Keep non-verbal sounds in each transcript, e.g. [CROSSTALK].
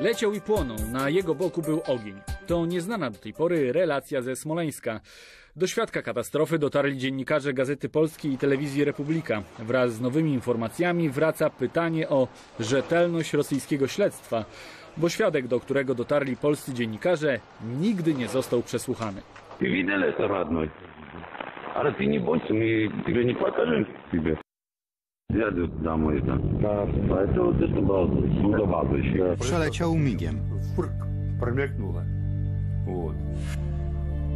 Leciał i płonął, na jego boku był ogień. To nieznana do tej pory relacja ze Smoleńska. Do świadka katastrofy dotarli dziennikarze Gazety Polskiej i Telewizji Republika. Wraz z nowymi informacjami wraca pytanie o rzetelność rosyjskiego śledztwa, bo świadek, do którego dotarli polscy dziennikarze, nigdy nie został przesłuchany. Widelec, radny. Ale ty nie bądź, my, nie pokażemy. Jedzie na moje Ale to też to. Przeleciał migiem.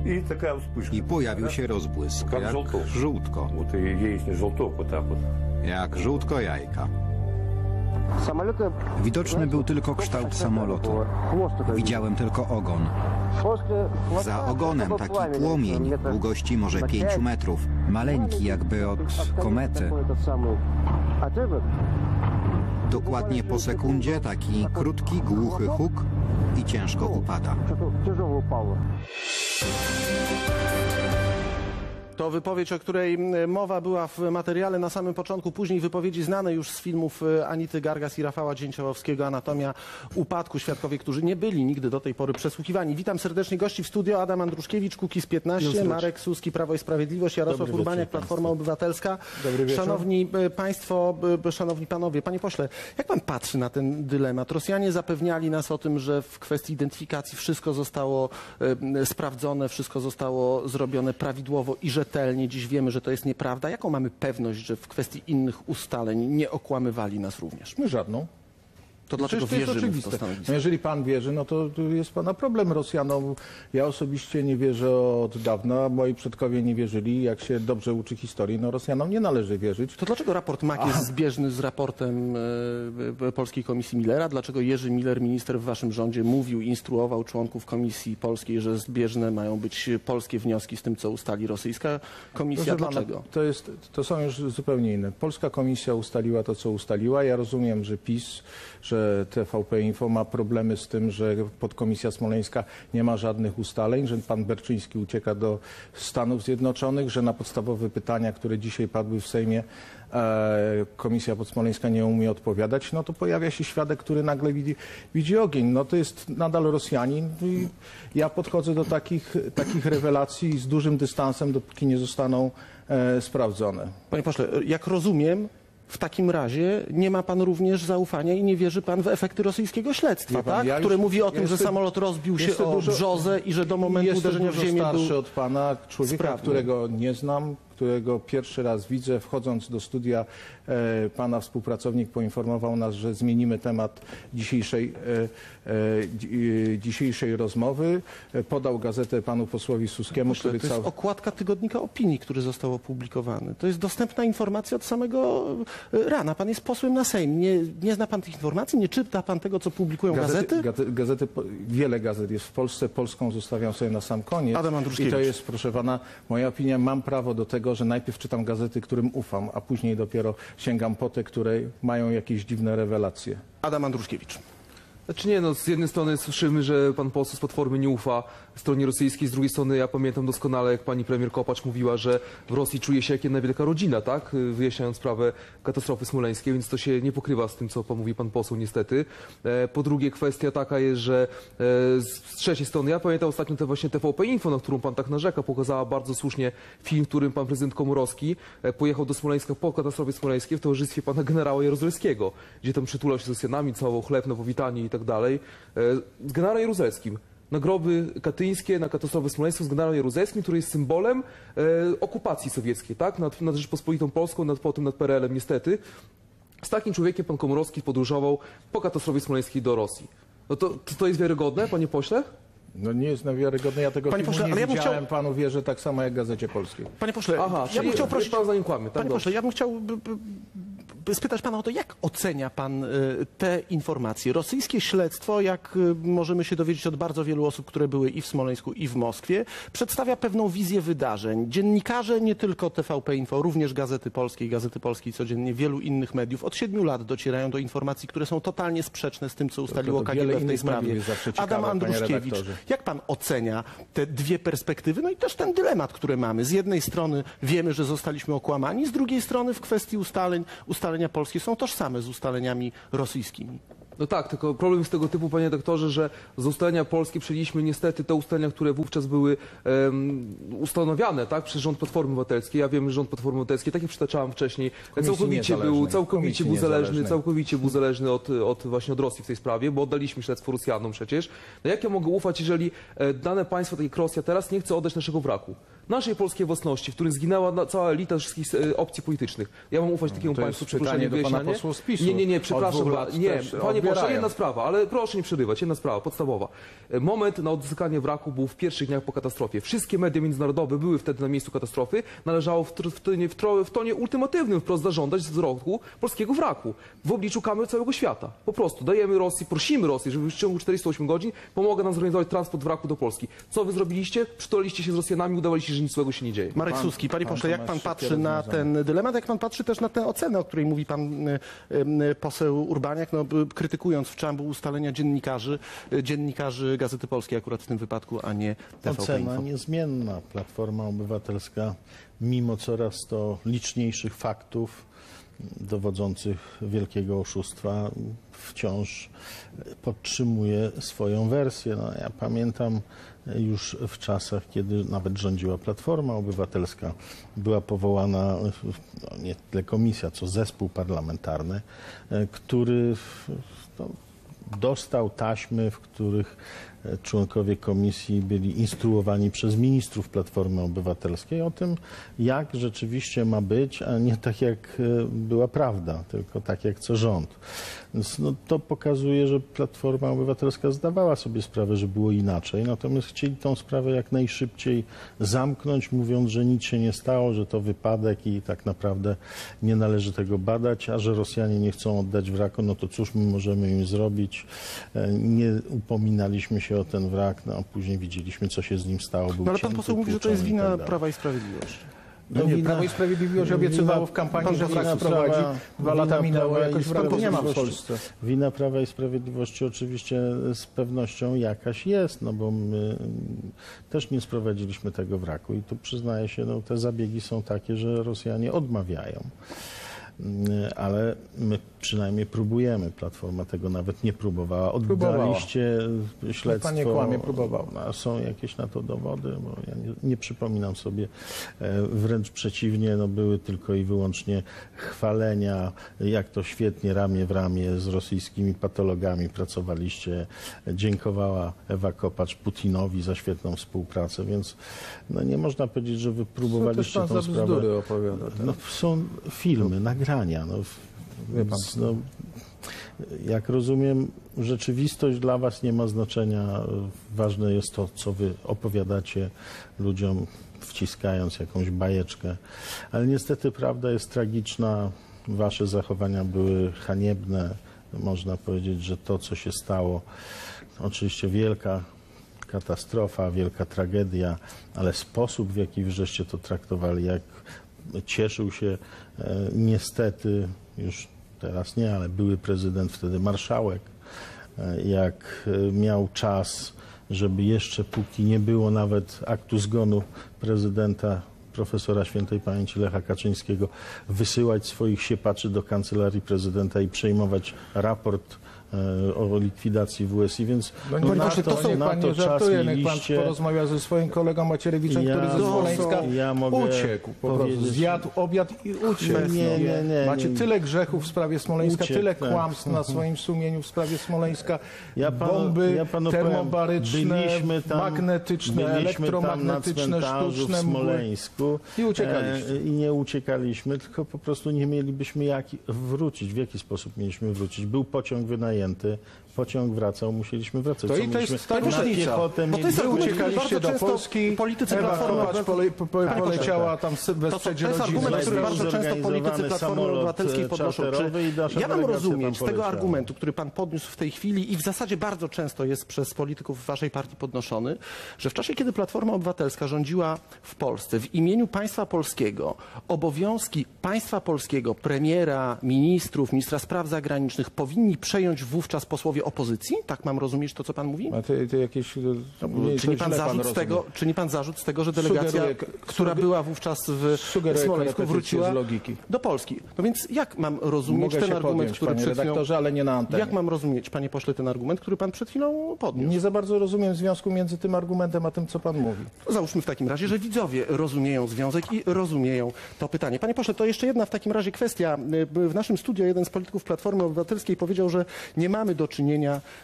I taka I pojawił się rozbłysk, jak żółtko. Jak żółtko jajka. Widoczny był tylko kształt samolotu. Widziałem tylko ogon. Za ogonem taki płomień, długości może 5 metrów, maleńki jakby od komety. Dokładnie po sekundzie taki krótki, głuchy huk i ciężko upada. To wypowiedź, o której mowa była w materiale na samym początku, później wypowiedzi znane już z filmów e, Anity Gargas i Rafała Dzięciołowskiego, Anatomia Upadku, świadkowie, którzy nie byli nigdy do tej pory przesłuchiwani. Witam serdecznie gości w studio, Adam Andruszkiewicz, Kukiz 15, Marek Suski, Prawo i Sprawiedliwość, Jarosław Dobry Urbaniak, Platforma Obywatelska. Dobry wieczór. Szanowni e, Państwo, Szanowni Panowie, Panie Pośle, jak Pan patrzy na ten dylemat? Rosjanie zapewniali nas o tym, że w kwestii identyfikacji wszystko zostało e, sprawdzone, wszystko zostało zrobione prawidłowo i że rzetelnie. Dziś wiemy, że to jest nieprawda. Jaką mamy pewność, że w kwestii innych ustaleń nie okłamywali nas również? My żadną. To dlaczego Przecież to jest wierzymy w to oczywiste. stanowisko? No jeżeli pan wierzy, no to jest pana problem Rosjanom. Ja osobiście nie wierzę od dawna, moi przodkowie nie wierzyli. Jak się dobrze uczy historii, no Rosjanom nie należy wierzyć. To dlaczego raport MAK jest zbieżny z raportem e, e, Polskiej Komisji Millera? Dlaczego Jerzy Miller, minister w waszym rządzie, mówił, instruował członków Komisji Polskiej, że zbieżne mają być polskie wnioski z tym, co ustali rosyjska komisja? Proszę pana, Dlaczego? to, jest, to są już zupełnie inne. Polska komisja ustaliła to, co ustaliła. Ja rozumiem, że PiS, że TVP Info ma problemy z tym, że podkomisja smoleńska nie ma żadnych ustaleń, że pan Berczyński ucieka do Stanów Zjednoczonych, że na podstawowe pytania, które dzisiaj padły w Sejmie, e, komisja podsmoleńska nie umie odpowiadać, no to pojawia się świadek, który nagle widzi, widzi ogień. No to jest nadal Rosjanin ja podchodzę do takich, takich rewelacji z dużym dystansem, dopóki nie zostaną e, sprawdzone. Panie pośle, jak rozumiem, w takim razie nie ma pan również zaufania i nie wierzy pan w efekty rosyjskiego śledztwa, pan, tak? ja już- które mówi o ja tym, że jestem- samolot rozbił się jestem o dużo- brzozę i że do momentu Jestem uderzenia w dużo ziemię starszy był... od pana, człowieka, sprawny. którego nie znam, którego pierwszy raz widzę. Wchodząc do studia, e, pana współpracownik poinformował nas, że zmienimy temat dzisiejszej, e, e, dzi- dzisiejszej rozmowy. Podał gazetę panu posłowi Suskiemu, Pośle, który to jest cały... okładka tygodnika opinii, który został opublikowany. To jest dostępna informacja od samego rana. Pan jest posłem na Sejm. Nie, nie zna pan tych informacji? Nie czyta pan tego, co publikują gazety? Gazety, gazety, wiele gazet jest w Polsce, Polską zostawiam sobie na sam koniec. Adam I to jest, proszę pana, moja opinia, mam prawo do tego, że najpierw czytam gazety, którym ufam, a później dopiero sięgam po te, które mają jakieś dziwne rewelacje. Adam Andruszkiewicz. Znaczy nie, no z jednej strony słyszymy, że pan poseł z Platformy nie ufa stronie rosyjskiej, z drugiej strony ja pamiętam doskonale, jak pani premier Kopacz mówiła, że w Rosji czuje się jak jedna wielka rodzina, tak? Wyjaśniając sprawę katastrofy smoleńskiej, więc to się nie pokrywa z tym, co mówi pan poseł niestety. E, Po drugie kwestia taka jest, że e, z z trzeciej strony, ja pamiętam ostatnio te właśnie TVP Info, na którą pan tak narzeka, pokazała bardzo słusznie film, w którym pan prezydent Komorowski e, pojechał do Smoleńska po katastrofie smoleńskiej w towarzystwie pana generała Jaruzelskiego, gdzie tam przytulał się z Rosjanami, całował chleb na powitanie i tak dalej. E, Z generałem Jaruzelskim. Na groby katyńskie, na katastrofę smoleńską z generałem Jaruzelskim, który jest symbolem e, okupacji sowieckiej, tak? Nad, nad Rzeczpospolitą Polską, nad, potem nad PRL-em niestety. Z takim człowiekiem pan Komorowski podróżował po katastrofie smoleńskiej do Rosji. No to, to, to jest wiarygodne, panie pośle? No nie jest niewiarygodne, ja tego Panie pośle, nie ale ja bym widziałem, chciał- panu wierzę tak samo jak Gazecie Polskiej. Panie pośle, Aha, ja bym chciał prosić... pan za nim kłamie, tak? Panie Dobrze. pośle, ja bym chciał spytać pana o to, jak ocenia pan y, te informacje? Rosyjskie śledztwo, jak y, możemy się dowiedzieć od bardzo wielu osób, które były i w Smoleńsku, i w Moskwie, przedstawia pewną wizję wydarzeń. Dziennikarze, nie tylko TVP Info, również Gazety Polskiej, Gazety Polskiej codziennie, wielu innych mediów od siedmiu lat docierają do informacji, które są totalnie sprzeczne z tym, co ustaliło to KGB wiele w tej sprawie. ciekawe, Adam Andruszkiewicz, jak pan ocenia te dwie perspektywy, no i też ten dylemat, który mamy? Z jednej strony wiemy, że zostaliśmy okłamani, z drugiej strony w kwestii ustaleń, ustalenia polskie są tożsame z ustaleniami rosyjskimi. No tak, tylko problem jest tego typu, panie doktorze, że z ustalenia Polski przejęliśmy niestety te ustalenia, które wówczas były ustanowione tak, przez rząd Platformy Obywatelskiej. Ja wiem, że rząd Platformy Obywatelskiej, tak jak przytaczałem wcześniej, Komisji całkowicie był, całkowicie był zależny, całkowicie był zależny od, od właśnie od Rosji w tej sprawie, bo oddaliśmy śledztwo Rosjanom przecież. No jak ja mogę ufać, jeżeli e, dane państwo, tak jak Rosja teraz, nie chce oddać naszego wraku? Naszej polskiej własności, w którym zginęła cała elita wszystkich e, opcji politycznych. Ja mam ufać takiemu to jest państwu pana wyjaśnianie? Nie, nie, nie, przepraszam. ba- Nie, panie pośle, jedna sprawa, ale proszę nie przerywać. Jedna sprawa, podstawowa. E, Moment na odzyskanie wraku był w pierwszych dniach po katastrofie. Wszystkie media międzynarodowe były wtedy na miejscu katastrofy. Należało w, w, tonie, w, tonie ultimatywnym wprost zażądać zwrotu polskiego wraku w obliczu kamer całego świata. Po prostu dajemy Rosji, prosimy Rosję, żeby w ciągu 48 godzin pomogła nam zorganizować transport wraku do Polski. Co wy zrobiliście? Przytuliliście się z Rosjanami, udawaliście, że nic złego się nie dzieje. Marek Pan- Suski, panie pan pośle, jak Tomasz pan patrzy na ten dylemat, jak pan patrzy też na tę ocenę, o której mówi pan y, y, poseł Urbaniak, no, y, krytykując w czambu ustalenia dziennikarzy, y, dziennikarzy Gazety Polskiej akurat w tym wypadku, a nie TVP Ocena Info. niezmienna. Platforma Obywatelska, mimo coraz to liczniejszych faktów dowodzących wielkiego oszustwa, wciąż podtrzymuje swoją wersję. No, ja pamiętam już w czasach, kiedy nawet rządziła Platforma Obywatelska, była powołana no, nie tyle komisja, co zespół parlamentarny, e, który no, dostał taśmy, w których członkowie komisji byli instruowani przez ministrów Platformy Obywatelskiej o tym, jak rzeczywiście ma być, a nie tak jak e, była prawda, tylko tak jak chce rząd. Więc no, to pokazuje, że Platforma Obywatelska zdawała sobie sprawę, że było inaczej, natomiast chcieli tą sprawę jak najszybciej zamknąć, mówiąc, że nic się nie stało, że to wypadek i tak naprawdę nie należy tego badać, a że Rosjanie nie chcą oddać wraku, no to cóż my możemy im zrobić? E, Nie upominaliśmy się o ten wrak, no a później widzieliśmy, co się z nim stało. Był No ale pan poseł mówi, że to jest wina tak. Prawa i Sprawiedliwości. No nie, Prawo i Sprawiedliwość obiecywało w kampanii, że wrak wina prowadzi. Prawa- Dwa lata wina minęło, Prawa i jakoś wraku nie ma w. Polsce. Wina Prawa i Sprawiedliwości oczywiście z pewnością jakaś jest, no bo my też nie sprowadziliśmy tego wraku i tu przyznaję się, no te zabiegi są takie, że Rosjanie odmawiają. Mm, Ale my przynajmniej próbujemy. Platforma tego nawet nie próbowała. Próbowała. Oddaliście śledztwo. pan nie kłamie, próbował. A są jakieś na to dowody? Bo ja nie, nie przypominam sobie. E, Wręcz przeciwnie, no były tylko i wyłącznie chwalenia, jak to świetnie ramię w ramię z rosyjskimi patologami pracowaliście. Dziękowała Ewa Kopacz Putinowi za świetną współpracę, więc no nie można powiedzieć, że wy próbowaliście tą sprawę. opowiada. tak? No, są filmy, nagrania. No. Więc, no, jak rozumiem, rzeczywistość dla Was nie ma znaczenia. Ważne jest to, co Wy opowiadacie ludziom, wciskając jakąś bajeczkę. Ale niestety prawda jest tragiczna. Wasze zachowania były haniebne. Można powiedzieć, że to, co się stało, oczywiście wielka katastrofa, wielka tragedia, ale sposób, w jaki żeście to traktowali, jak cieszył się e, niestety, już teraz nie, ale były prezydent, wtedy marszałek, e, jak e, miał czas, żeby jeszcze póki nie było nawet aktu zgonu prezydenta profesora świętej pamięci Lecha Kaczyńskiego, wysyłać swoich siepaczy do kancelarii prezydenta i przejmować raport o likwidacji WSI, więc No no, nie, na proszę, to, to, na pan to nie czas żartuje, niech pan porozmawia ze swoim kolegą Macierewiczem, Ja który ze Smoleńska ja uciekł po prostu. Zjadł obiad i uciekł. Nie, nie, nie, Macie tyle grzechów w sprawie Smoleńska, Uciekł, tyle tak. kłamstw na [LAUGHS] swoim sumieniu w sprawie Smoleńska. Ja panu- Bomby ja panu termobaryczne, tam- magnetyczne, elektromagnetyczne, sztuczne. w. Smoleńsku I uciekaliście. E, I nie uciekaliśmy, tylko po prostu nie mielibyśmy jak wrócić. W jaki sposób mieliśmy wrócić? Był pociąg wynajęty, zajęty pociąg wracał, musieliśmy wracać. To i to jest ta różnica. Bo to jest Uciekaliście do Polski, politycy Ewa Kopacz pole, po, po, Tak, poleciała tak. tam To, to, jest argument, który bardzo często politycy Platformy samolot, Obywatelskiej e, podnoszą. ja mam rozumieć tego argumentu, który pan podniósł w tej chwili i w zasadzie bardzo często jest przez polityków waszej partii podnoszony, że w czasie, kiedy Platforma Obywatelska rządziła w Polsce w imieniu państwa polskiego, obowiązki państwa polskiego, premiera, ministrów, ministra spraw zagranicznych powinni przejąć wówczas posłowie opozycji? Tak mam rozumieć to, co pan mówi? A ty, ty jakieś... nie, Czyni pan, zarzut z rozumie. tego, czyni pan zarzut z tego, że delegacja, Sugeruję- która była wówczas w Smoleńsku, wróciła z do Polski. No więc jak mam rozumieć Mogę ten argument, podjąć, który przed chwilą... ale nie na antenie. Jak mam rozumieć, panie pośle, ten argument, który pan przed chwilą podniósł? Nie za bardzo rozumiem związku między tym argumentem a tym, co pan mówi. Załóżmy w takim razie, że widzowie rozumieją związek i rozumieją to pytanie. Panie pośle, to jeszcze jedna w takim razie kwestia. W naszym studio jeden z polityków Platformy Obywatelskiej powiedział, że nie mamy do czynienia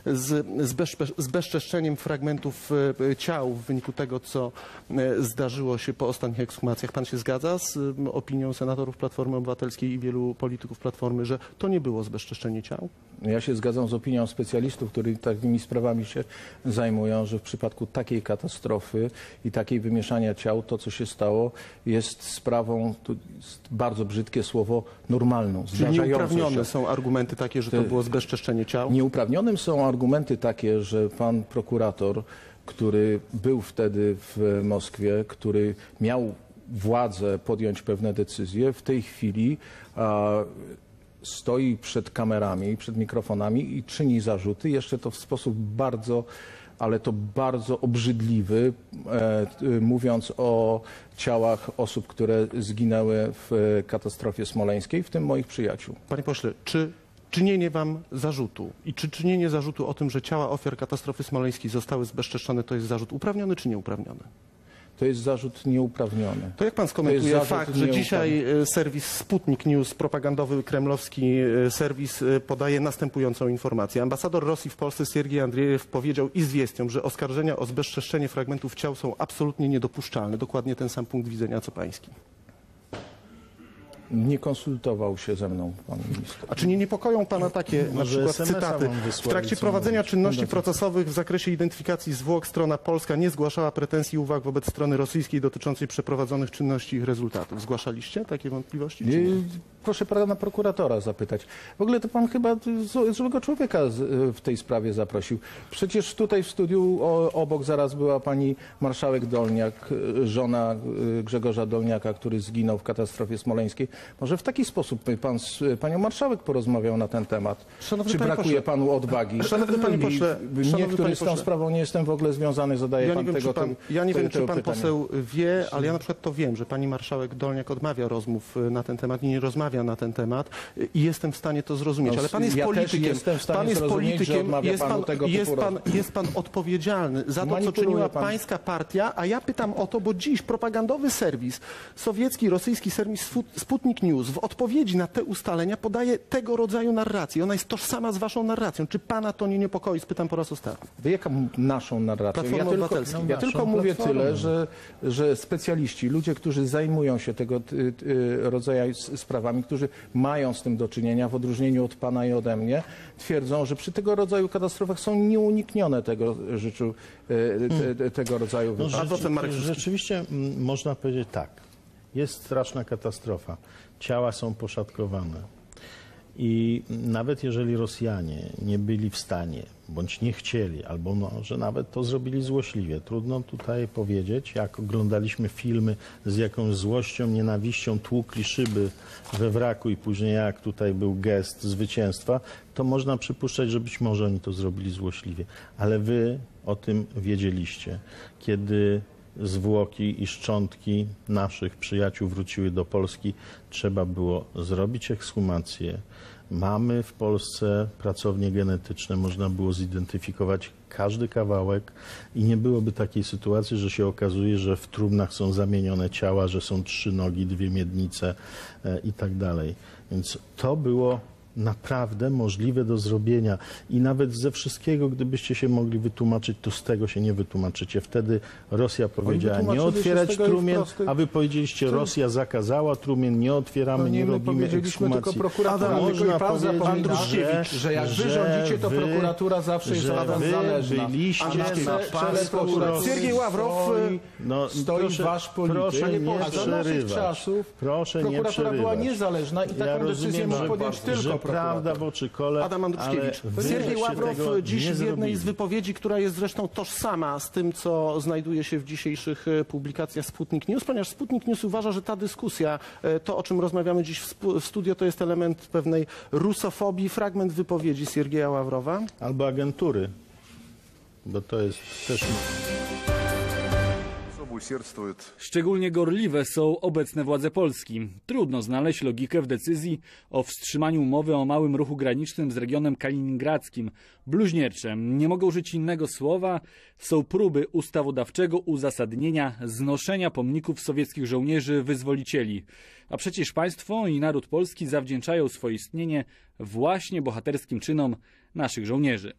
z, z, z bezczeszczeniem fragmentów e, ciał w wyniku tego, co e, zdarzyło się po ostatnich ekshumacjach. Pan się zgadza z e, opinią senatorów Platformy Obywatelskiej i wielu polityków Platformy, że to nie było zbezczeszczenie ciał? Ja się zgadzam z opinią specjalistów, którzy takimi sprawami się zajmują, że w przypadku takiej katastrofy i takiej wymieszania ciał, to co się stało, jest sprawą, tu jest bardzo brzydkie słowo, normalną, Czyli nieuprawnione się. są argumenty takie, że to było zbezczeszczenie ciał? Nieuprawnionym są argumenty takie, że pan prokurator, który był wtedy w Moskwie, który miał władzę podjąć pewne decyzje, w tej chwili a, stoi przed kamerami, przed mikrofonami i czyni zarzuty, jeszcze to w sposób bardzo ale to bardzo obrzydliwy, e, mówiąc o ciałach osób, które zginęły w e, katastrofie smoleńskiej, w tym moich przyjaciół. Panie pośle, czy czynienie wam zarzutu i czy czynienie zarzutu o tym, że ciała ofiar katastrofy smoleńskiej zostały zbezczeszczone, to jest zarzut uprawniony czy nieuprawniony? To jest zarzut nieuprawniony. To jak pan skomentuje fakt, że dzisiaj e, serwis Sputnik News, propagandowy kremlowski e, serwis, e, podaje następującą informację. Ambasador Rosji w Polsce Siergiej Andriejew powiedział izwiestiom, że oskarżenia o zbezczeszczenie fragmentów ciał są absolutnie niedopuszczalne. Dokładnie ten sam punkt widzenia co pański. Nie konsultował się ze mną pan minister. A czy nie niepokoją pana takie na Może przykład SMS-a cytaty? W wysłali, trakcie co prowadzenia mówić. czynności No procesowych w zakresie identyfikacji zwłok strona polska nie zgłaszała pretensji i uwag wobec strony rosyjskiej dotyczącej przeprowadzonych czynności i ich rezultatów. Zgłaszaliście takie wątpliwości? Czy nie? Proszę pana prokuratora zapytać. W ogóle to pan chyba z- złego człowieka z- w tej sprawie zaprosił. Przecież tutaj w studiu o, obok zaraz była pani marszałek Dolniak, y, żona y, Grzegorza Dolniaka, który zginął w katastrofie smoleńskiej. Może w taki sposób pan z panią marszałek porozmawiał na ten temat. Szanowny Czy panie brakuje pośle, panu odwagi? [CLEARS THROAT] Szanowny panie pośle, Mnie, szanowny który panie z tą pośle. sprawą nie jestem w ogóle związany, zadaje Ja pan wiem, tego pan, ja nie wiem, czy pan pytania. poseł wie, ale ja na przykład to wiem, że pani marszałek Dolniak odmawia rozmów y, na ten temat i nie rozmawia na ten temat y, i jestem w stanie to zrozumieć. No, Ale pan jest ja politykiem. pan jest politykiem, jest pan, jest, pan, jest pan odpowiedzialny za to, co czyniła pan. pańska partia, a ja pytam o to, bo dziś propagandowy serwis, sowiecki, rosyjski serwis Sfu- Sputnik News w odpowiedzi na te ustalenia podaje tego rodzaju narrację. Ona jest tożsama z waszą narracją. Czy pana to nie niepokoi? Spytam po raz ostatni. Wy jaką naszą narrację? Platforma Ja tylko, Obywatelska. ja tylko mówię Platformą. tyle, że, że specjaliści, ludzie, którzy zajmują się tego rodzaju sprawami, którzy mają z tym do czynienia, w odróżnieniu od pana i ode mnie, twierdzą, że przy tego rodzaju katastrofach są nieuniknione tego, życzu, e, te, te, tego rodzaju No, wypadki. Adwokat Marek rzeczy, Suski. rzeczywiście mm, można powiedzieć tak. Jest straszna katastrofa. Ciała są poszatkowane. I nawet jeżeli Rosjanie nie byli w stanie, bądź nie chcieli, albo może nawet to zrobili złośliwie, trudno tutaj powiedzieć, jak oglądaliśmy filmy z jakąś złością, nienawiścią, tłukli szyby we wraku i później jak tutaj był gest zwycięstwa, to można przypuszczać, że być może oni to zrobili złośliwie. Ale wy o tym wiedzieliście, kiedy zwłoki i szczątki naszych przyjaciół wróciły do Polski, trzeba było zrobić ekshumację. Mamy w Polsce pracownie genetyczne, można było zidentyfikować każdy kawałek i nie byłoby takiej sytuacji, że się okazuje, że w trumnach są zamienione ciała, że są trzy nogi, dwie miednice e, i tak dalej. Więc to było naprawdę możliwe do zrobienia i nawet ze wszystkiego, gdybyście się mogli wytłumaczyć, to z tego się nie wytłumaczycie. Wtedy Rosja powiedziała nie otwierać trumien, a wy powiedzieliście Rosja zakazała trumien, nie otwieramy, No nie, nie my robimy tylko ekshumacji. prokuratura. A Tylko i można powiedzieć, że, że jak wy rządzicie, to prokuratura zawsze jest od was wy zależna. byliście A na pasku Siergiej Ławrow, stoi, No, stoi proszę- wasz polityk. proszę nie przerywać. czasów Proszę nie prokuratura była przerywać. niezależna i taką Ja decyzję mógł podjąć tylko pan prawda w oczy kole, Adam Andruszkiewicz. Siergiej Ławrow dziś w jednej z wypowiedzi, która jest zresztą tożsama z tym, co znajduje się w dzisiejszych e, publikacjach Sputnik News, ponieważ Sputnik News uważa, że ta dyskusja, e, to o czym rozmawiamy dziś w studio, to jest element pewnej rusofobii. Fragment wypowiedzi Siergieja Ławrowa. Albo agentury, bo to jest też... Szczególnie gorliwe są obecne władze Polski. Trudno znaleźć logikę w decyzji o wstrzymaniu umowy o małym ruchu granicznym z regionem kaliningradzkim. Bluźniercze, nie mogą użyć innego słowa, są próby ustawodawczego uzasadnienia znoszenia pomników sowieckich żołnierzy wyzwolicieli. A przecież państwo i naród polski zawdzięczają swoje istnienie właśnie bohaterskim czynom naszych żołnierzy.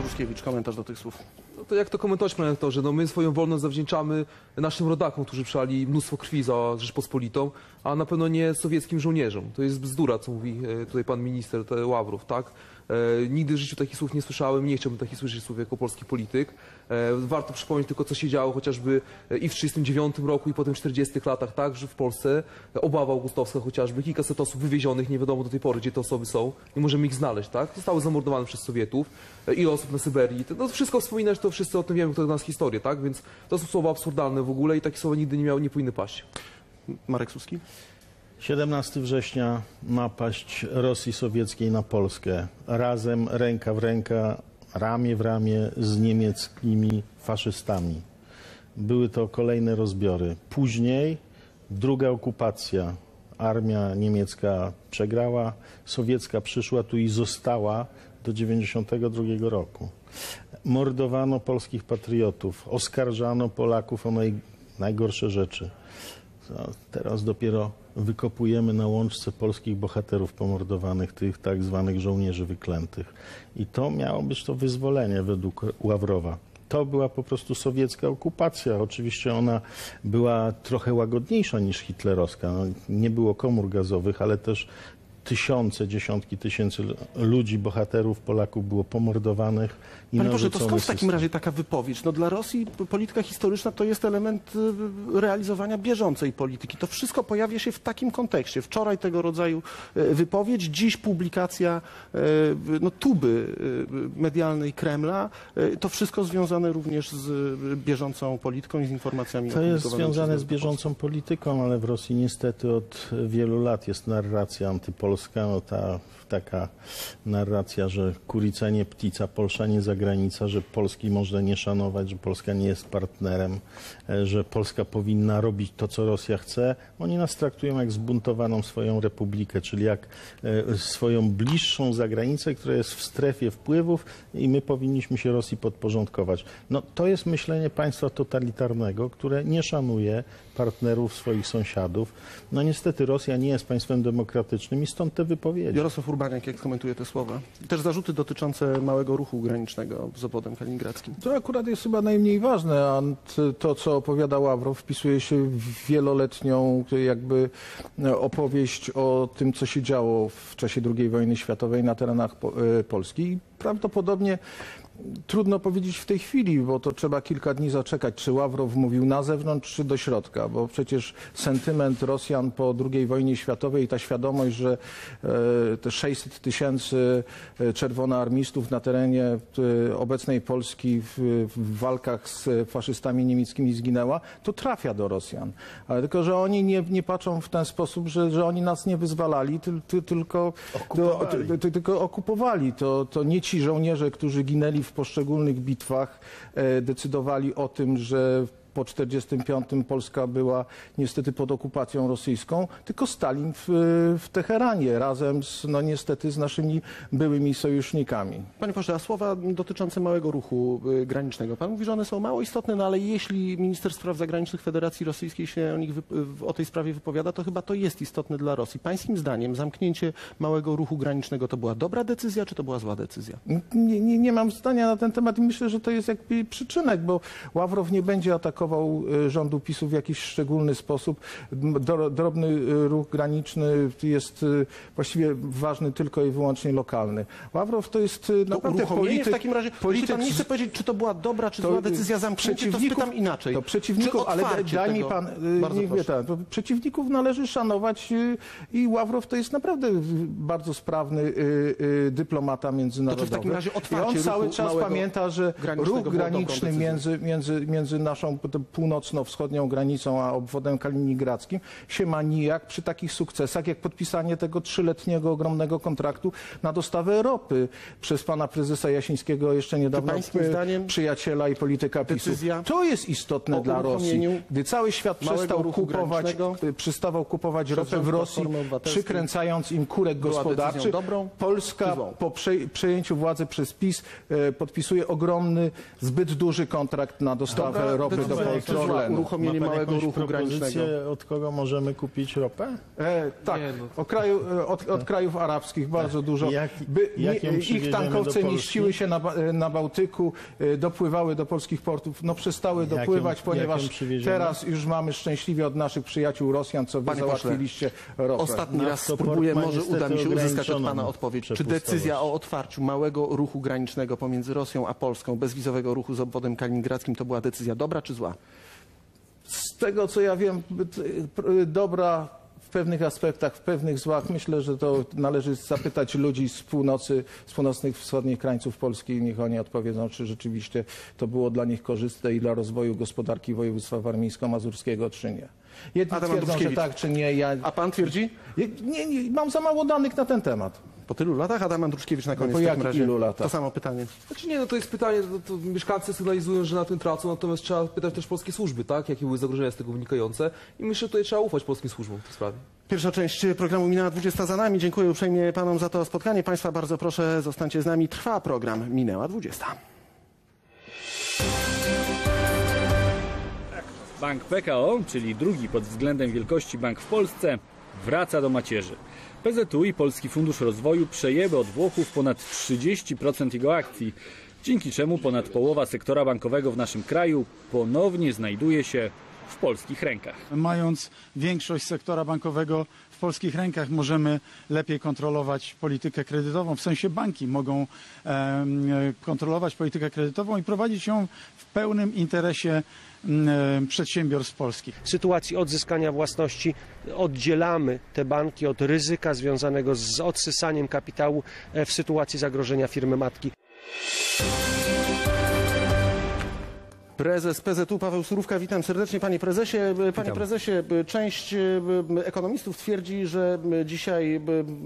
Andruszkiewicz, komentarz do tych słów. No to jak to komentować, panie rektorze? No my swoją wolność zawdzięczamy naszym rodakom, którzy przelali mnóstwo krwi za Rzeczpospolitą, a na pewno nie sowieckim żołnierzom. To jest bzdura, co mówi e, tutaj pan minister te Ławrow, tak? E, nigdy w życiu takich słów nie słyszałem, nie chciałbym takich słyszeć słów jako polski polityk. E, warto przypomnieć tylko, co się działo chociażby e, i w 1939 roku, i potem w 40 latach, tak, że w Polsce obawa augustowska chociażby, kilkaset osób wywiezionych, nie wiadomo do tej pory, gdzie te osoby są, nie możemy ich znaleźć, tak? Zostały zamordowane przez Sowietów, e, ile osób na Syberii, to, no wszystko wspominać, to wszyscy o tym wiemy, kto nas historię, tak? Więc to są słowa absurdalne w ogóle i takie słowa nigdy nie miały, nie powinny paść. Marek Suski. 17 września napaść Rosji Sowieckiej na Polskę. Razem, ręka w ręka, ramię w ramię z niemieckimi faszystami. Były to kolejne rozbiory. Później druga okupacja. Armia niemiecka przegrała, sowiecka przyszła tu i została do 92 roku. Mordowano polskich patriotów, oskarżano Polaków o naj, najgorsze rzeczy. Teraz dopiero wykopujemy na łączce polskich bohaterów pomordowanych, tych tak zwanych żołnierzy wyklętych. I to miało być to wyzwolenie według Ławrowa. To była po prostu sowiecka okupacja. Oczywiście ona była trochę łagodniejsza niż hitlerowska. No, nie było komór gazowych, ale też tysiące, dziesiątki tysięcy ludzi, bohaterów, Polaków było pomordowanych i Panie Boże, to skąd w takim razie taka wypowiedź? No dla Rosji polityka historyczna to jest element y, realizowania bieżącej polityki. To wszystko pojawia się w takim kontekście. Wczoraj tego rodzaju y, wypowiedź, dziś publikacja y, no, tuby medialnej Kremla. To wszystko związane również z bieżącą polityką i z informacjami To jest związane z bieżącą polityką, ale w Rosji niestety od wielu lat jest narracja antypolska, no ta taka narracja, że kurica nie ptica, Polsza nie zagranica, że Polski można nie szanować, że Polska nie jest partnerem, e, że Polska powinna robić to, co Rosja chce. Oni nas traktują jak zbuntowaną swoją republikę, czyli jak e, swoją bliższą zagranicę, która jest w strefie wpływów i my powinniśmy się Rosji podporządkować. No to jest myślenie państwa totalitarnego, które nie szanuje partnerów, swoich sąsiadów. No niestety Rosja nie jest państwem demokratycznym i stąd te wypowiedzi. Jarosław Urbaniak, jak skomentuje te słowa? Też zarzuty dotyczące małego ruchu granicznego z obwodem kaliningradzkim. To akurat jest chyba najmniej ważne, a to, co opowiada Ławrow, wpisuje się w wieloletnią jakby e, opowieść o tym, co się działo w czasie II wojny światowej na terenach e, Polski. I prawdopodobnie trudno powiedzieć w tej chwili, bo to trzeba kilka dni zaczekać, czy Ławrow mówił na zewnątrz, czy do środka, bo przecież sentyment Rosjan po II wojnie światowej i ta świadomość, że e, te 600 tysięcy e, czerwonoarmistów na terenie e, obecnej Polski w, w walkach z faszystami niemieckimi zginęła, to trafia do Rosjan. Ale tylko, że oni nie, nie patrzą w ten sposób, że, że oni nas nie wyzwalali, ty, ty, tylko, Okupowali. To, ty, tylko okupowali. To, to nie ci żołnierze, którzy ginęli w poszczególnych bitwach, e, decydowali o tym, że po 1945 Polska była niestety pod okupacją rosyjską, tylko Stalin w, w Teheranie razem z, no niestety z naszymi byłymi sojusznikami. Panie pośle, a słowa dotyczące małego ruchu y, granicznego. Pan mówi, że one są mało istotne, no ale jeśli minister spraw zagranicznych Federacji Rosyjskiej się o, nich o tej sprawie wypowiada, to chyba to jest istotne dla Rosji. Pańskim zdaniem zamknięcie małego ruchu granicznego to była dobra decyzja, czy to była zła decyzja? Nie, nie, nie mam zdania na ten temat i myślę, że to jest jakby przyczynek, bo Ławrow nie będzie atakował atakował e, rządu PiSu w jakiś szczególny sposób. Drobny e, ruch graniczny jest e, właściwie ważny tylko i wyłącznie lokalny. Ławrow to jest To naprawdę uruchomienie polityk, w takim razie, jeśli polityk pan nie chce powiedzieć, czy to była dobra, czy zła decyzja zamknięcia, to spytam inaczej. To przeciwników, ale daj, mi pan, tak, to przeciwników należy szanować i Ławrow to jest naprawdę bardzo sprawny dyplomata międzynarodowy. To czy w takim razie I otwarcie on cały czas pamięta, że ruch graniczny między, między, między naszą północno-wschodnią granicą a obwodem kaliningradzkim się ma nijak przy takich sukcesach, jak podpisanie tego trzyletniego ogromnego kontraktu na dostawę ropy przez pana prezesa Jasińskiego jeszcze niedawno y, przyjaciela i polityka PiSu. To jest istotne dla Rosji. Gdy cały świat przestał kupować, y, przestawał kupować ropę w Rosji, przykręcając im kurek gospodarczy, Polska po prze- przejęciu władzy przez PiS e, podpisuje ogromny, zbyt duży kontrakt na dostawę Dobra ropy do Orlenu. Uruchomienie małego ruchu granicznego. od kogo możemy kupić ropę? E, tak, Nie, no. o kraju, e, od, od krajów arabskich bardzo dużo. Jak- By, jak ją ich przywieziemy tankowce do Polski? mieściły się na, Ba- e, na Bałtyku, e, dopływały do polskich portów. No przestały Jak ją- dopływać, jak ją ponieważ przywieziemy? teraz już mamy szczęśliwie od naszych przyjaciół Rosjan, co wy Panie pośle, załatwiliście ropę. Ostatni Naftoport raz spróbuję, ma może niestety uda mi się uzyskać od ograniczoną Pana odpowiedź. Czy przepustowość. decyzja o otwarciu małego ruchu granicznego pomiędzy Rosją a Polską, bezwizowego ruchu z obwodem kaliningradzkim, to była decyzja dobra czy zła? Z tego co ja wiem, dobra w pewnych aspektach, w pewnych złach. Myślę, że to należy zapytać ludzi z północy, z północnych, wschodnich krańców Polski i niech oni odpowiedzą, czy rzeczywiście to było dla nich korzystne i dla rozwoju gospodarki województwa warmińsko-mazurskiego, czy nie. Jedni Adam twierdzą, że tak, czy nie. Ja A Pan twierdzi? nie, nie, mam za mało danych na ten temat. Po tylu latach Adam Andruszkiewicz na koniec po w takim jakich razie. ilu latach? To samo pytanie. Znaczy nie, no to jest pytanie, to, to mieszkańcy sygnalizują, że na tym tracą, natomiast trzeba pytać też polskie służby, tak? Jakie były zagrożenia z tego wynikające i myślę, że tutaj trzeba ufać polskim służbom w tej sprawie. Pierwsza część programu minęła 20 za nami. Dziękuję uprzejmie Panom za to spotkanie. Państwa bardzo proszę, zostańcie z nami. Trwa program Minęła 20. Bank PKO, czyli drugi pod względem wielkości bank w Polsce, wraca do macierzy. PZU i Polski Fundusz Rozwoju przejęły od Włochów ponad 30% jego akcji, dzięki czemu ponad połowa sektora bankowego w naszym kraju ponownie znajduje się w polskich rękach. Mając większość sektora bankowego w polskich rękach, możemy lepiej kontrolować politykę kredytową. W sensie banki mogą kontrolować politykę kredytową i prowadzić ją w pełnym interesie przedsiębiorstw polskich. W sytuacji odzyskania własności oddzielamy te banki od ryzyka związanego z odsysaniem kapitału e, w sytuacji zagrożenia firmy matki. Prezes PZU Paweł Surówka, witam serdecznie panie prezesie. Panie prezesie, część e, ekonomistów twierdzi, że dzisiaj e,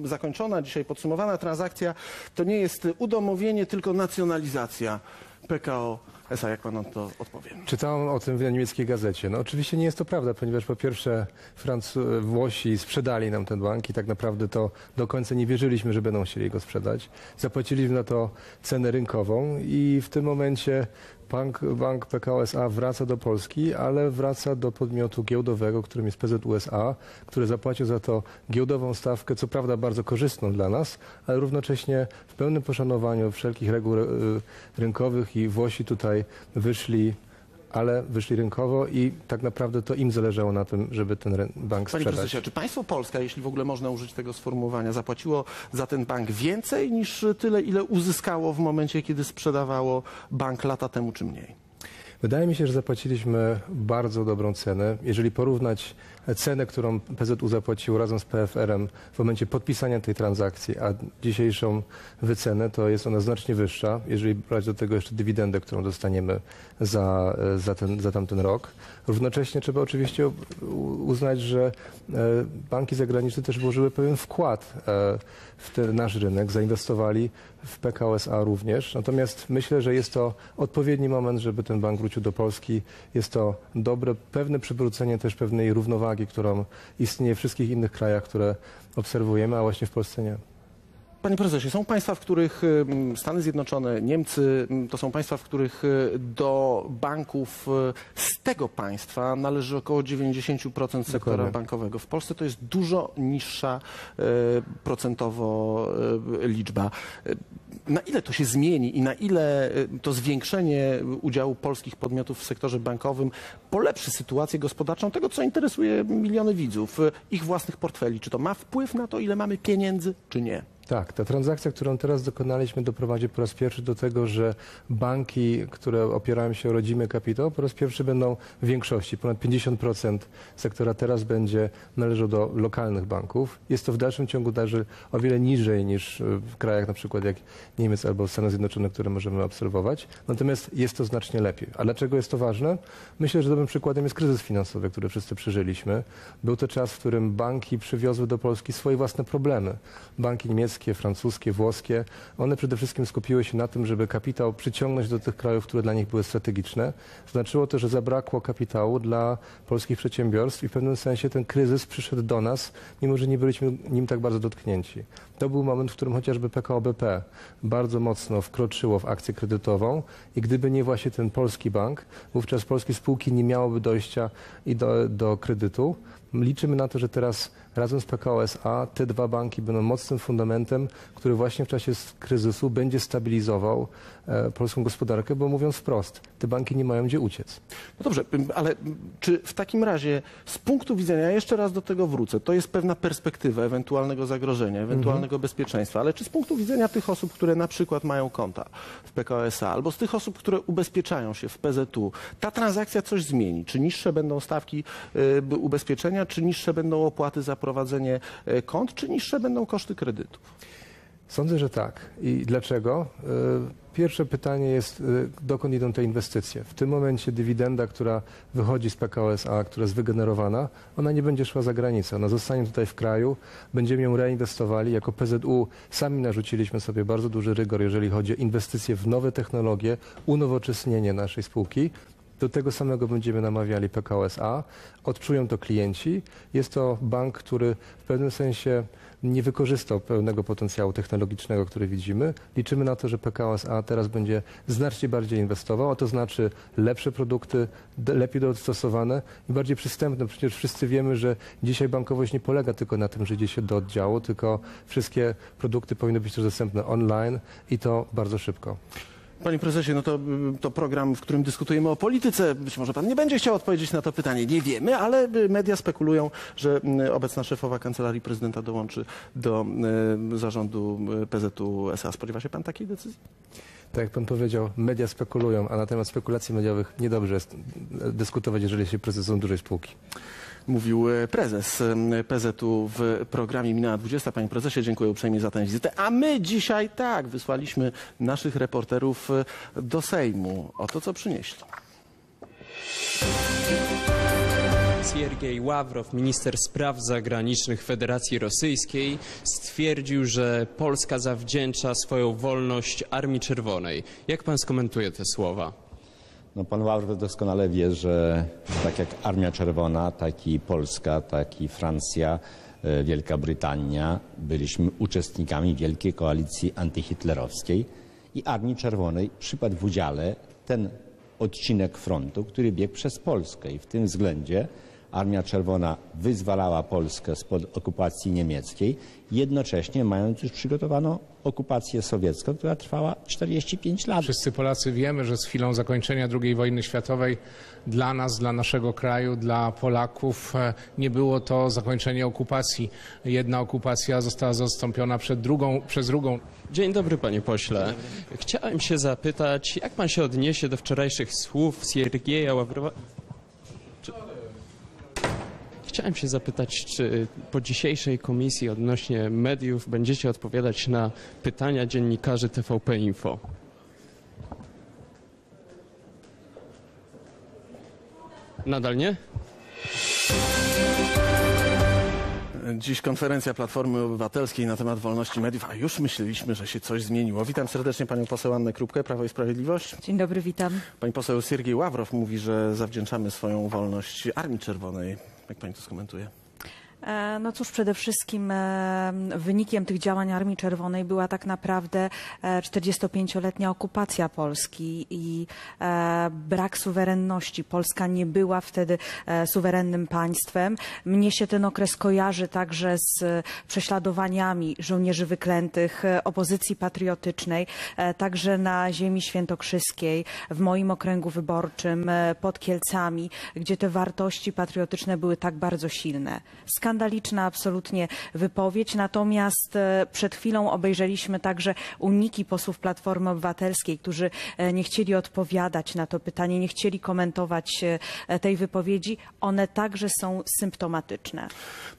zakończona, dzisiaj podsumowana transakcja to nie jest udomowienie, tylko nacjonalizacja PKO SA. Jak pan to odpowie? Czytałem o tym w niemieckiej gazecie. No oczywiście nie jest to prawda, ponieważ po pierwsze Francu- Włosi sprzedali nam ten bank i tak naprawdę to do końca nie wierzyliśmy, że będą chcieli go sprzedać. Zapłaciliśmy na to cenę rynkową i w tym momencie bank, bank PKO SA wraca do Polski, ale wraca do podmiotu giełdowego, którym jest PZUSA, który zapłacił za to giełdową stawkę, co prawda bardzo korzystną dla nas, ale równocześnie w pełnym poszanowaniu wszelkich reguł y, rynkowych i Włosi tutaj wyszli ale wyszli rynkowo i tak naprawdę to im zależało na tym, żeby ten bank Panie sprzedać. prezesie, czy państwo Polska, jeśli w ogóle można użyć tego sformułowania, zapłaciło za ten bank więcej niż tyle, ile uzyskało w momencie, kiedy sprzedawało bank lata temu, czy mniej? Wydaje mi się, że zapłaciliśmy bardzo dobrą cenę. Jeżeli porównać cenę, którą PZU zapłaciło razem z PFR-em w momencie podpisania tej transakcji, a dzisiejszą wycenę, to jest ona znacznie wyższa. Jeżeli brać do tego jeszcze dywidendę, którą dostaniemy za, za, ten, za tamten rok. Równocześnie trzeba oczywiście uznać, że e, banki zagraniczne też włożyły pewien wkład e, w ten nasz rynek, zainwestowali w PKO SA również. Natomiast myślę, że jest to odpowiedni moment, żeby ten bank wrócił do Polski. Jest to dobre, pewne przywrócenie też pewnej równowagi, którą istnieje w wszystkich innych krajach, które obserwujemy, a właśnie w Polsce nie. Panie prezesie, są państwa, w których Stany Zjednoczone, Niemcy, to są państwa, w których y, do banków y, z tego państwa należy około 90% sektora Dokładnie. bankowego. W Polsce to jest dużo niższa y, procentowo liczba. Na ile to się zmieni i na ile to zwiększenie udziału polskich podmiotów w sektorze bankowym polepszy sytuację gospodarczą tego, co interesuje miliony widzów, ich własnych portfeli? Czy to ma wpływ na to, ile mamy pieniędzy, czy nie? Tak, ta transakcja, którą teraz dokonaliśmy, doprowadzi po raz pierwszy do tego, że banki, które opierają się o rodzimy kapitał, po raz pierwszy będą w większości. Ponad 50% sektora teraz będzie należał do lokalnych banków. Jest to w dalszym ciągu darzy o wiele niżej niż w krajach na przykład jak Niemiec albo Stany Zjednoczone, które możemy obserwować. Natomiast jest to znacznie lepiej. A dlaczego jest to ważne? Myślę, że dobrym przykładem jest kryzys finansowy, który wszyscy przeżyliśmy. Był to czas, w którym banki przywiozły do Polski swoje własne problemy. Banki niemieckie francuskie, włoskie, one przede wszystkim skupiły się na tym, żeby kapitał przyciągnąć do tych krajów, które dla nich były strategiczne. Znaczyło to, że zabrakło kapitału dla polskich przedsiębiorstw i w pewnym sensie ten kryzys przyszedł do nas, mimo że nie byliśmy nim tak bardzo dotknięci. To był moment, w którym chociażby PKO BP bardzo mocno wkroczyło w akcję kredytową i gdyby nie właśnie ten polski bank, wówczas polskie spółki nie miałyby dojścia i do, do kredytu. Liczymy na to, że teraz razem z PKO SA te dwa banki będą mocnym fundamentem, który właśnie w czasie kryzysu będzie stabilizował e, polską gospodarkę, bo mówiąc wprost, te banki nie mają gdzie uciec. No dobrze, ale czy w takim razie z punktu widzenia, ja jeszcze raz do tego wrócę, to jest pewna perspektywa ewentualnego zagrożenia, ewentualnego bezpieczeństwa, ale czy z punktu widzenia tych osób, które na przykład mają konta w PKO SA, albo z tych osób, które ubezpieczają się w PZU, ta transakcja coś zmieni? Czy niższe będą stawki y, ubezpieczenia, czy niższe będą opłaty za prowadzenie y, kont, czy niższe będą koszty kredytu? Sądzę, że tak. I dlaczego? Y, Pierwsze pytanie jest, y, dokąd idą te inwestycje? W tym momencie dywidenda, która wychodzi z PKO SA, która jest wygenerowana, ona nie będzie szła za granicę. Ona zostanie tutaj w kraju, będziemy ją reinwestowali. Jako PZU sami narzuciliśmy sobie bardzo duży rygor, jeżeli chodzi o inwestycje w nowe technologie, unowocześnienie naszej spółki. Do tego samego będziemy namawiali PKO SA. Odczują to klienci. Jest to bank, który w pewnym sensie nie wykorzystał pełnego potencjału technologicznego, który widzimy. Liczymy na to, że PKO SA teraz będzie znacznie bardziej inwestował, a to znaczy lepsze produkty, lepiej dostosowane i bardziej przystępne. Przecież wszyscy wiemy, że dzisiaj bankowość nie polega tylko na tym, że idzie się do oddziału, tylko wszystkie produkty powinny być też dostępne online i to bardzo szybko. Panie prezesie, no to, y, to program, w którym dyskutujemy o polityce. Być może pan nie będzie chciał odpowiedzieć na to pytanie. Nie wiemy, ale y, media spekulują, że y, obecna szefowa kancelarii prezydenta dołączy do y, zarządu y, PZU SA. Spodziewa się pan takiej decyzji? Tak jak pan powiedział, media spekulują, a na temat spekulacji mediowych niedobrze jest dyskutować, jeżeli się prezesem dużej spółki. Mówił y, prezes y, PZU w programie Minęła 20. Panie prezesie, dziękuję uprzejmie za tę wizytę. A my dzisiaj tak, wysłaliśmy naszych reporterów y, do Sejmu. Oto co przynieśli. Siergiej Ławrow, minister spraw zagranicznych Federacji Rosyjskiej, stwierdził, że Polska zawdzięcza swoją wolność Armii Czerwonej. Jak pan skomentuje te słowa? No, pan Ławrow doskonale wie, że tak jak Armia Czerwona, tak i Polska, tak i Francja, e, Wielka Brytania byliśmy uczestnikami wielkiej koalicji antyhitlerowskiej i Armii Czerwonej przypadł w udziale ten odcinek frontu, który biegł przez Polskę i w tym względzie Armia Czerwona wyzwalała Polskę spod okupacji niemieckiej, jednocześnie mając już przygotowaną okupację sowiecką, która trwała 45 lat. Wszyscy Polacy wiemy, że z chwilą zakończenia II wojny światowej dla nas, dla naszego kraju, dla Polaków e, nie było to zakończenie okupacji. Jedna okupacja została zastąpiona przed drugą, przez drugą. Dzień dobry, panie pośle. Chciałem się zapytać, jak pan się odniesie do wczorajszych słów Siergieja Ławrowa? Chciałem się zapytać, czy po dzisiejszej komisji odnośnie mediów będziecie odpowiadać na pytania dziennikarzy TVP Info? Nadal nie? Dziś konferencja Platformy Obywatelskiej na temat wolności mediów, a już myśleliśmy, że się coś zmieniło. Witam serdecznie panią poseł Annę Krupkę, Prawo i Sprawiedliwość. Dzień dobry, witam. Pani poseł Siergiej Ławrow mówi, że zawdzięczamy swoją wolność Armii Czerwonej. Jak pani to skomentuje? E, No cóż, przede wszystkim e, wynikiem tych działań Armii Czerwonej była tak naprawdę e, 45-letnia okupacja Polski i e, brak suwerenności. Polska nie była wtedy e, suwerennym państwem. Mnie się ten okres kojarzy także z e, prześladowaniami żołnierzy wyklętych, e, opozycji patriotycznej, e, także na ziemi świętokrzyskiej, w moim okręgu wyborczym, e, pod Kielcami, gdzie te wartości patriotyczne były tak bardzo silne. Skandaliczna absolutnie wypowiedź, natomiast e, przed chwilą obejrzeliśmy także uniki posłów Platformy Obywatelskiej, którzy e, nie chcieli odpowiadać na to pytanie, nie chcieli komentować e, tej wypowiedzi. One także są symptomatyczne.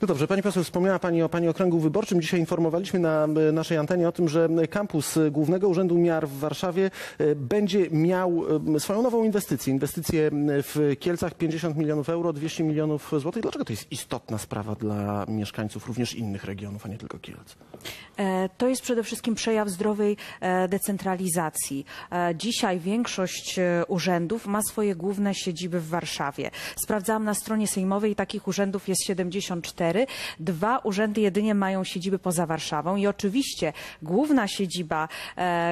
No dobrze, pani poseł, wspomniała pani o pani okręgu wyborczym. Dzisiaj informowaliśmy na naszej antenie o tym, że kampus Głównego Urzędu Miar w Warszawie będzie miał swoją nową inwestycję. Inwestycję w Kielcach 50 milionów euro, 200 milionów złotych. Dlaczego to jest istotna sprawa dla mieszkańców również innych regionów, a nie tylko Kielc? E, To jest przede wszystkim przejaw zdrowej e, decentralizacji. E, Dzisiaj większość urzędów ma swoje główne siedziby w Warszawie. Sprawdzałam na stronie sejmowej, takich urzędów jest 74. Dwa urzędy jedynie mają siedziby poza Warszawą i oczywiście główna siedziba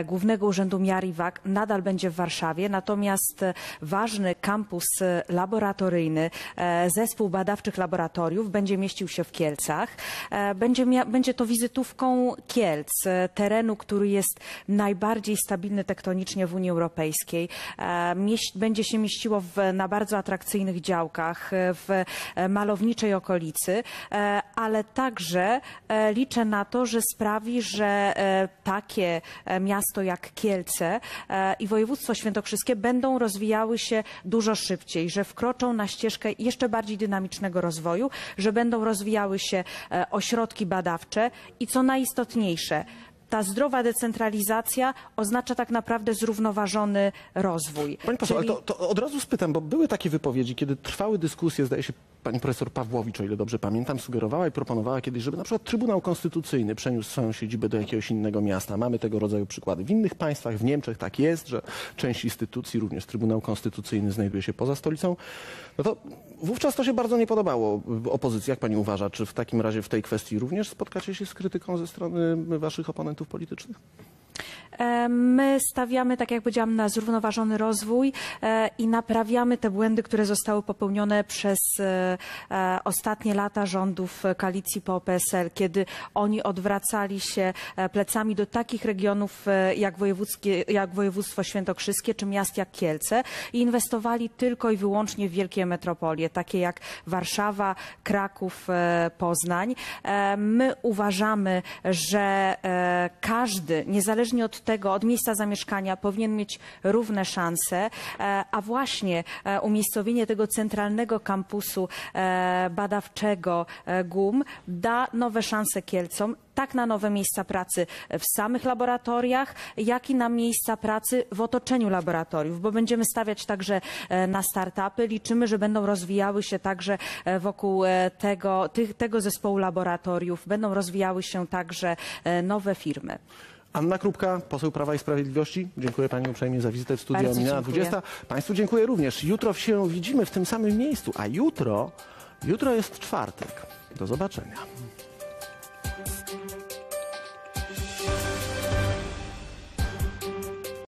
Głównego Urzędu Miar i Wag nadal będzie w Warszawie, natomiast ważny kampus laboratoryjny, zespół badawczych laboratoriów będzie mieścił się w Kielcach. E, Będzie, będzie to wizytówką Kielc, e, terenu, który jest najbardziej stabilny tektonicznie w Unii Europejskiej. E, będzie się mieściło w, na bardzo atrakcyjnych działkach w malowniczej okolicy, ale także liczę na to, że sprawi, że takie miasto jak Kielce i województwo świętokrzyskie będą rozwijały się dużo szybciej, że wkroczą na ścieżkę jeszcze bardziej dynamicznego rozwoju, że będą rozwijały się e, ośrodki badawcze i co najistotniejsze, ta zdrowa decentralizacja oznacza tak naprawdę zrównoważony rozwój. Pani poseł, Czyli- ale to, to od razu spytam, bo były takie wypowiedzi, kiedy trwały dyskusje, zdaje się, pani profesor Pawłowicz, o ile dobrze pamiętam, sugerowała i proponowała kiedyś, żeby na przykład Trybunał Konstytucyjny przeniósł swoją siedzibę do jakiegoś innego miasta. Mamy tego rodzaju przykłady. W innych państwach, w Niemczech tak jest, że część instytucji, również Trybunał Konstytucyjny znajduje się poza stolicą. No to wówczas to się bardzo nie podobało opozycji. Jak pani uważa, czy w takim razie w tej kwestii również spotkacie się z krytyką ze strony waszych oponentów politycznych? E, My stawiamy, tak jak powiedziałam, na zrównoważony rozwój e, i naprawiamy te błędy, które zostały popełnione przez e, ostatnie lata rządów koalicji PO-PSL, kiedy oni odwracali się plecami do takich regionów jak, jak województwo świętokrzyskie czy miast jak Kielce i inwestowali tylko i wyłącznie w wielkie metropolie, takie jak Warszawa, Kraków, Poznań. My uważamy, że każdy, niezależnie od tego, od miejsca zamieszkania, powinien mieć równe szanse, e, a właśnie e, umiejscowienie tego centralnego kampusu e, badawczego GUM da nowe szanse Kielcom, tak na nowe miejsca pracy w samych laboratoriach, jak i na miejsca pracy w otoczeniu laboratoriów, bo będziemy stawiać także na startupy. Liczymy, że będą rozwijały się także wokół tego, tych, tego zespołu laboratoriów, będą rozwijały się także nowe firmy. Anna Krupka, poseł Prawa i Sprawiedliwości. Dziękuję Pani uprzejmie za wizytę w studiu. Bardzo Minęła dziękuję. 20. Państwu dziękuję również. Jutro się widzimy w tym samym miejscu, a jutro, jutro jest czwartek. Do zobaczenia.